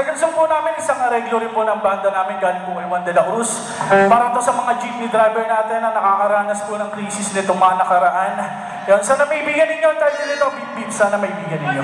second song po namin, isang areglo rin po ng banda namin galing po kay Juan de la Cruz. Para to sa mga jeepney driver natin na nakakaranas po ng krisis nitong mga nakaraan. Yan, sana may bigyan ninyo ang title nito, Beep Beep, sana may bigyan ninyo.